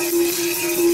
Música